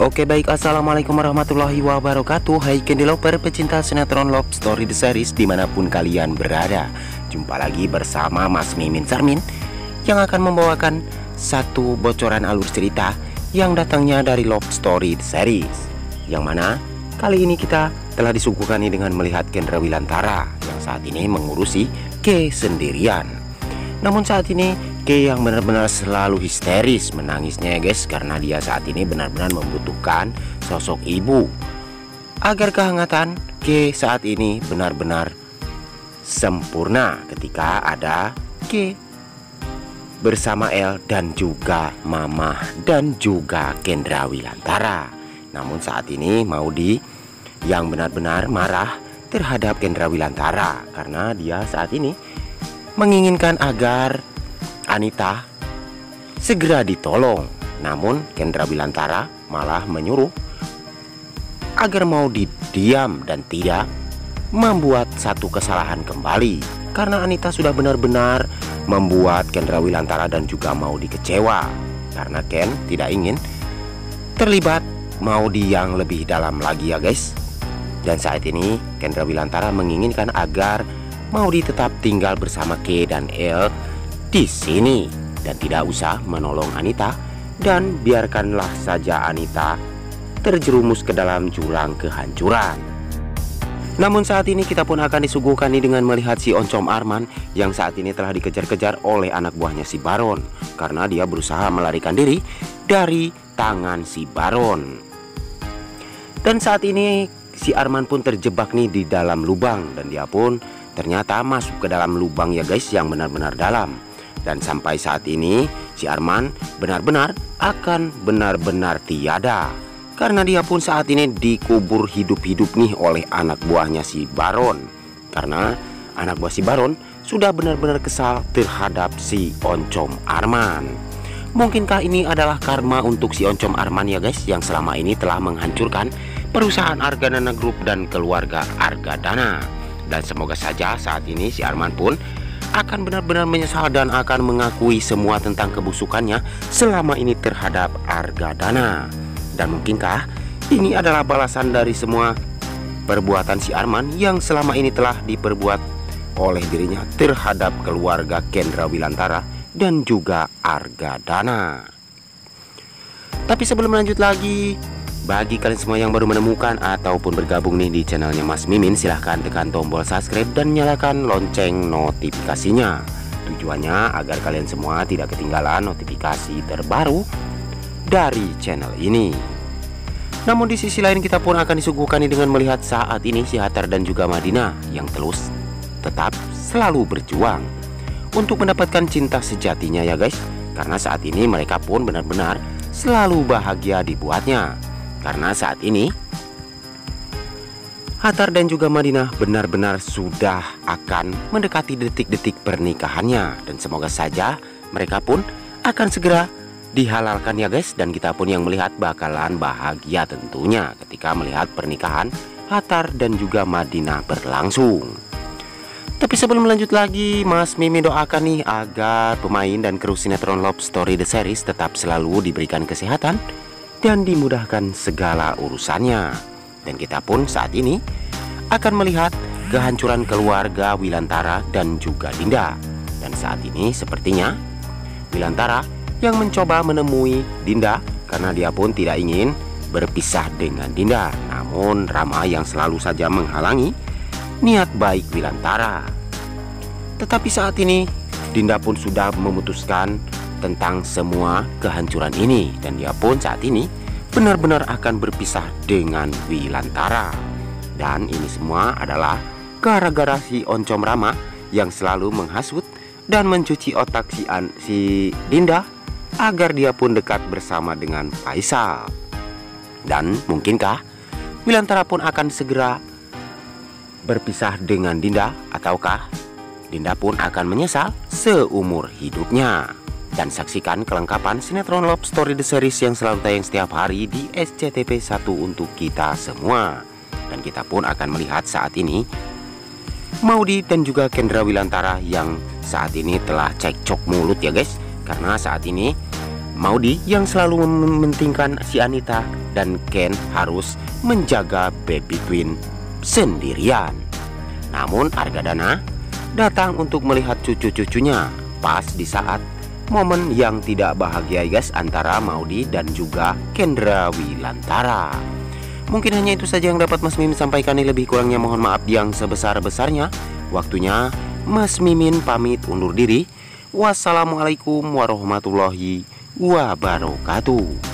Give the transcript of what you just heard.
Oke baik. Assalamualaikum warahmatullahi wabarakatuh. Hai Candy Lover pecinta sinetron Love Story The Series di mana pun kalian berada. Jumpa lagi bersama Mas Mimin Sarmin Yang akan membawakan satu bocoran alur cerita Yang datangnya dari Love Story The Series. Yang mana kali ini kita telah disuguhkan dengan melihat Kendra Wilantara Yang saat ini mengurusi Ke sendirian. Namun saat ini K yang benar-benar selalu histeris menangisnya ya guys Karena dia saat ini benar-benar membutuhkan sosok ibu. Agar kehangatan K saat ini benar-benar sempurna ketika ada K. Bersama El dan juga Mama dan juga Kendra Wilantara. Namun saat ini mau di yang benar-benar marah terhadap Kendra Wilantara. Karena dia saat ini menginginkan agar Anita segera ditolong. Namun Kendra Bilantara malah menyuruh agar mau didiam dan tidak membuat satu kesalahan kembali. Karena Anita sudah benar-benar membuat Kendra Wilantara dan juga mau dikecewa. Karena Ken tidak ingin terlibat mau di yang lebih dalam lagi ya guys. Dan saat ini Kendra Wilantara menginginkan agar mau tetap tinggal bersama K dan El di sini dan tidak usah menolong Anita dan biarkanlah saja Anita terjerumus ke dalam jurang kehancuran. Namun saat ini kita pun akan disuguhkan dengan melihat si Oncom Arman yang saat ini telah dikejar-kejar oleh anak buahnya si Baron karena dia berusaha melarikan diri dari tangan si Baron. Dan saat ini si Arman pun terjebak nih di dalam lubang dan dia pun ternyata masuk ke dalam lubang ya guys yang benar-benar dalam. Dan sampai saat ini si Arman benar-benar akan benar-benar tiada. Karena dia pun saat ini dikubur hidup-hidup nih oleh anak buahnya si Baron. Karena anak buah si Baron sudah benar-benar kesal terhadap si Oncom Arman. Mungkinkah ini adalah karma untuk si Oncom Arman ya guys? Yang selama ini telah menghancurkan perusahaan Argadana Group dan keluarga Argadana. Dan semoga saja saat ini si Arman pun akan benar-benar menyesal dan akan mengakui semua tentang kebusukannya selama ini terhadap Argadana. Dan mungkinkah ini adalah balasan dari semua perbuatan si Arman yang selama ini telah diperbuat oleh dirinya terhadap keluarga Kendra Wilantara dan juga Argadana. Tapi sebelum lanjut lagi, bagi kalian semua yang baru menemukan ataupun bergabung nih di channelnya Mas Mimin Silahkan tekan tombol subscribe dan nyalakan lonceng notifikasinya. Tujuannya agar kalian semua tidak ketinggalan notifikasi terbaru dari channel ini. Namun di sisi lain kita pun akan disuguhkan dengan melihat saat ini si Hatar dan juga Madinah Yang terus tetap selalu berjuang Untuk mendapatkan cinta sejatinya ya guys. Karena saat ini mereka pun benar-benar selalu bahagia dibuatnya karena saat ini Hatar dan juga Madinah benar-benar sudah akan mendekati detik-detik pernikahannya dan semoga saja mereka pun akan segera dihalalkan ya guys dan kita pun yang melihat bakalan bahagia tentunya ketika melihat pernikahan Hatar dan juga Madinah berlangsung. Tapi sebelum lanjut lagi, Mas Mimi doakan nih agar pemain dan kru sinetron Love Story The Series tetap selalu diberikan kesehatan, dan dimudahkan segala urusannya. Dan kita pun saat ini akan melihat kehancuran keluarga Wilantara dan juga Dinda. Dan saat ini sepertinya Wilantara yang mencoba menemui Dinda karena dia pun tidak ingin berpisah dengan Dinda. Namun Rama yang selalu saja menghalangi niat baik Wilantara. Tetapi saat ini Dinda pun sudah memutuskan tentang semua kehancuran ini dan dia pun saat ini benar-benar akan berpisah dengan Wilantara. Dan ini semua adalah gara-gara si Oncom Rama yang selalu menghasut dan mencuci otak si, An, si Dinda agar dia pun dekat bersama dengan Faisal. Dan mungkinkah Wilantara pun akan segera berpisah dengan Dinda ataukah Dinda pun akan menyesal seumur hidupnya. Dan saksikan kelengkapan sinetron Love Story The Series yang selalu tayang setiap hari di SCTV 1 untuk kita semua. Dan kita pun akan melihat saat ini Maudi dan juga Kendra Wilantara yang saat ini telah cekcok mulut ya guys Karena saat ini Maudi yang selalu mementingkan si Anita dan Ken harus menjaga baby twin sendirian. Namun Argadana datang untuk melihat cucu-cucunya pas di saat momen yang tidak bahagia guys antara Maudi dan juga Kendra Wilantara. Mungkin hanya itu saja yang dapat Mas Mimin sampaikan ini lebih kurangnya mohon maaf yang sebesar-besarnya. Waktunya Mas Mimin pamit undur diri. Wassalamualaikum warahmatullahi wabarakatuh.